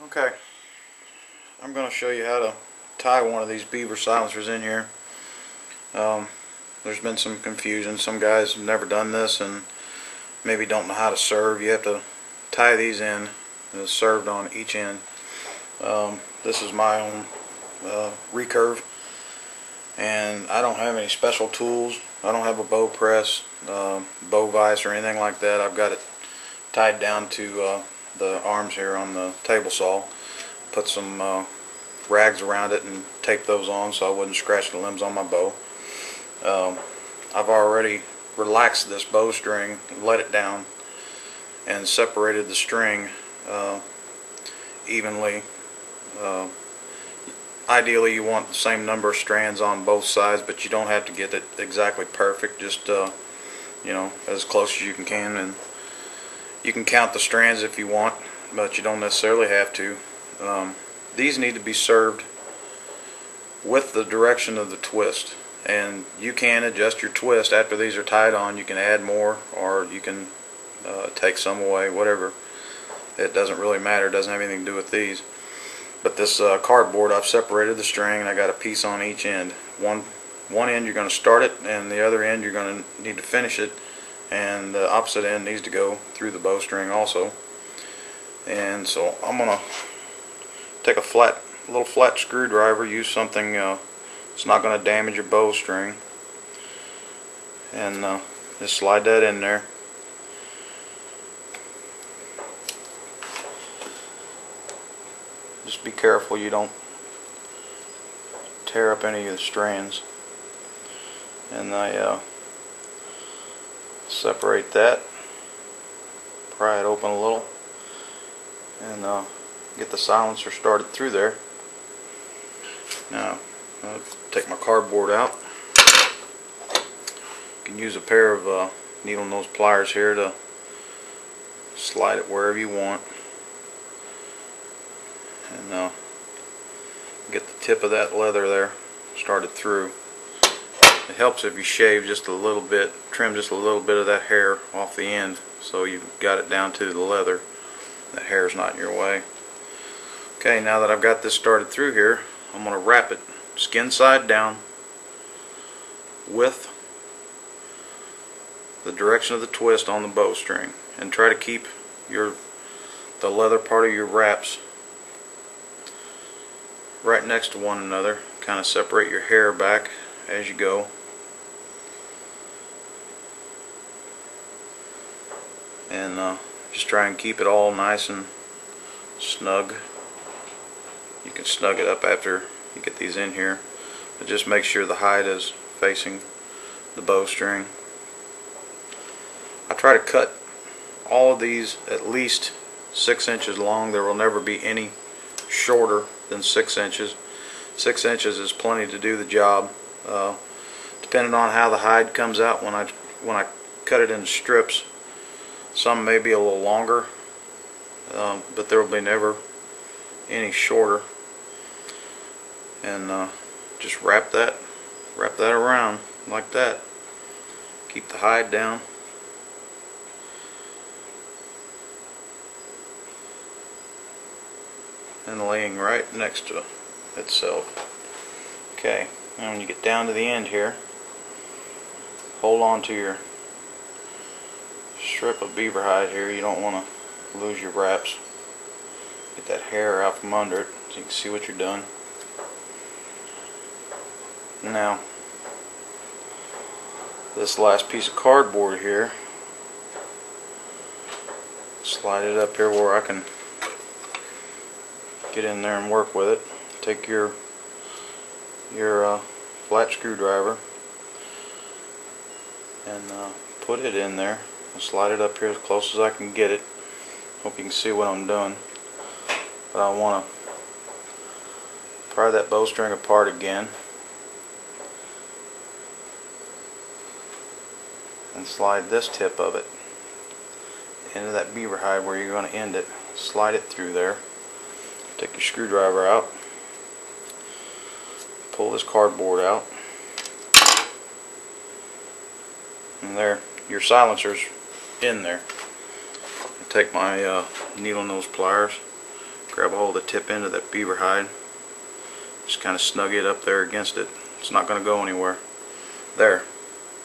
Okay, I'm going to show you how to tie one of these beaver silencers in here. Um, there's been some confusion. Some guys have never done this and maybe don't know how to serve. You have to tie these in and it's served on each end. Um, this is my own uh, recurve and I don't have any special tools. I don't have a bow press, uh, bow vise or anything like that. I've got it tied down to uh, the arms here on the table saw. Put some uh, rags around it and tape those on so I wouldn't scratch the limbs on my bow. Um, I've already relaxed this bowstring, let it down, and separated the string uh, evenly. Uh, ideally you want the same number of strands on both sides but you don't have to get it exactly perfect just uh, you know as close as you can and you can count the strands if you want but you don't necessarily have to. Um, these need to be served with the direction of the twist. And you can adjust your twist. After these are tied on you can add more or you can uh, take some away whatever. It doesn't really matter. It doesn't have anything to do with these. But this uh, cardboard, I've separated the string and I got a piece on each end. One, one end you're going to start it and the other end you're going to need to finish it. And the opposite end needs to go through the bowstring also. And so I'm going to take a flat, little flat screwdriver, use something uh, that's not going to damage your bowstring. And uh, just slide that in there. just be careful you don't tear up any of the strands and I uh, separate that pry it open a little and uh, get the silencer started through there. Now I'll take my cardboard out. You can use a pair of uh, needle nose pliers here to slide it wherever you want. And uh, get the tip of that leather there started through. It helps if you shave just a little bit, trim just a little bit of that hair off the end so you've got it down to the leather. That hair's not in your way. Okay, now that I've got this started through here, I'm going to wrap it skin side down with the direction of the twist on the bowstring and try to keep your the leather part of your wraps right next to one another. Kind of separate your hair back as you go. And uh, just try and keep it all nice and snug. You can snug it up after you get these in here. But just make sure the hide is facing the bowstring. I try to cut all of these at least six inches long. There will never be any shorter than six inches. Six inches is plenty to do the job. Uh, depending on how the hide comes out when I when I cut it in strips, some may be a little longer, um, but there will be never any shorter. And uh, just wrap that wrap that around like that. Keep the hide down. and laying right next to itself. Okay, and when you get down to the end here, hold on to your strip of beaver hide here. You don't want to lose your wraps. Get that hair out from under it so you can see what you're doing. Now, this last piece of cardboard here, slide it up here where I can get in there and work with it. Take your your uh, flat screwdriver and uh, put it in there slide it up here as close as I can get it. Hope you can see what I'm doing. But I want to pry that bowstring apart again and slide this tip of it into that beaver hide where you're going to end it. Slide it through there. Take your screwdriver out. Pull this cardboard out. And there, your silencer's in there. take my uh, needle nose pliers, grab a hold of the tip end of that beaver hide just kind of snug it up there against it. It's not going to go anywhere. There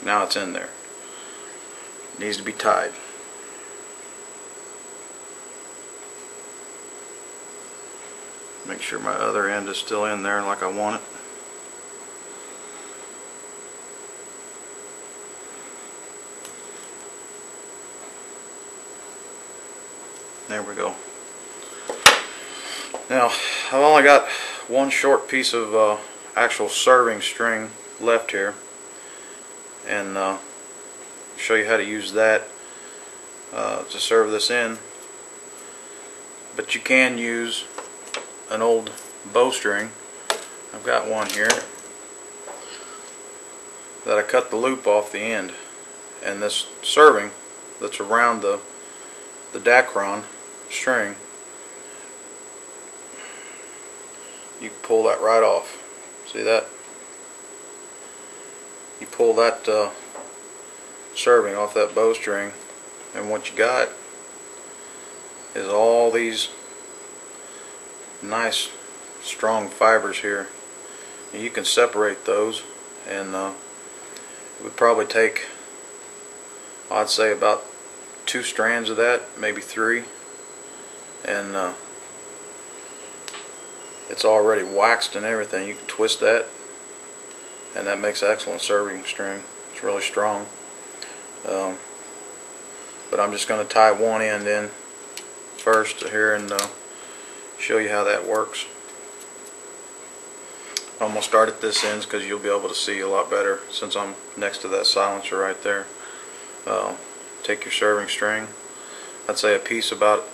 now it's in there. Needs to be tied. Make sure my other end is still in there like I want it There we go. Now, I've only got one short piece of uh, actual serving string left here. And uh, show you how to use that uh, to serve this in. But you can use an old bowstring. I've got one here that I cut the loop off the end. And this serving that's around the the Dacron string, you pull that right off. See that? You pull that uh, serving off that bowstring, and what you got is all these nice strong fibers here. And you can separate those, and uh, it would probably take, I'd say, about two strands of that, maybe three and uh, it's already waxed and everything. You can twist that and that makes excellent serving string. It's really strong. Um, but I'm just going to tie one end in first here and uh, show you how that works. I'm going to start at this end because you'll be able to see a lot better since I'm next to that silencer right there. Uh, take your serving string. I'd say a piece about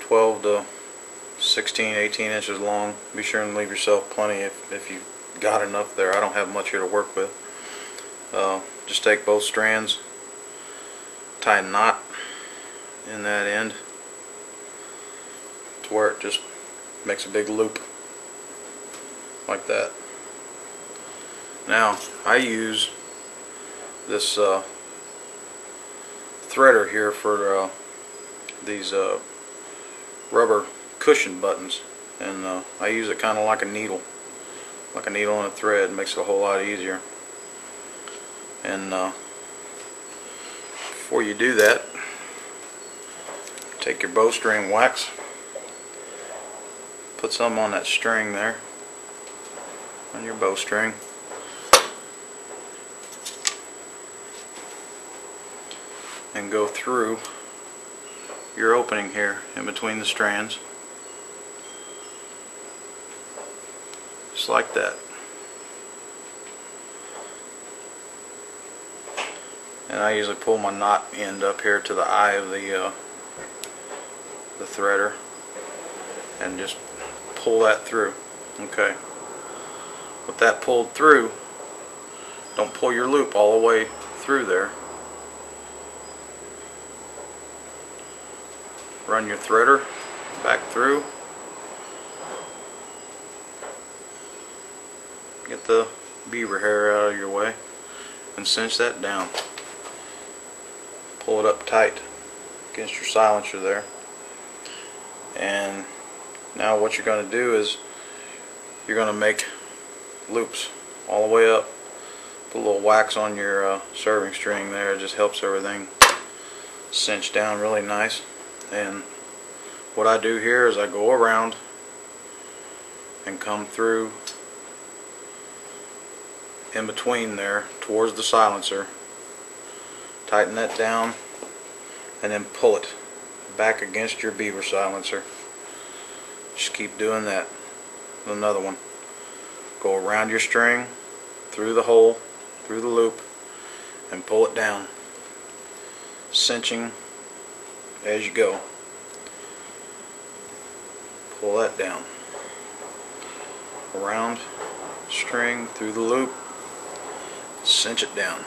12 to 16, 18 inches long. Be sure and leave yourself plenty if, if you got enough there. I don't have much here to work with. Uh, just take both strands, tie a knot in that end to where it just makes a big loop like that. Now I use this uh, threader here for uh, these uh, rubber cushion buttons. And uh, I use it kind of like a needle like a needle and a thread. Makes it a whole lot easier. And uh, before you do that take your bowstring wax put some on that string there on your bowstring and go through your opening here in between the strands. Just like that. And I usually pull my knot end up here to the eye of the uh, the threader and just pull that through. Okay. With that pulled through, don't pull your loop all the way through there. Run your threader back through. Get the beaver hair out of your way and cinch that down. Pull it up tight against your silencer there. And now what you're going to do is you're going to make loops all the way up. Put a little wax on your uh, serving string there. It just helps everything cinch down really nice and what I do here is I go around and come through in between there towards the silencer tighten that down and then pull it back against your beaver silencer. Just keep doing that. Another one. Go around your string through the hole through the loop and pull it down. Cinching as you go. Pull that down. Around string through the loop, cinch it down.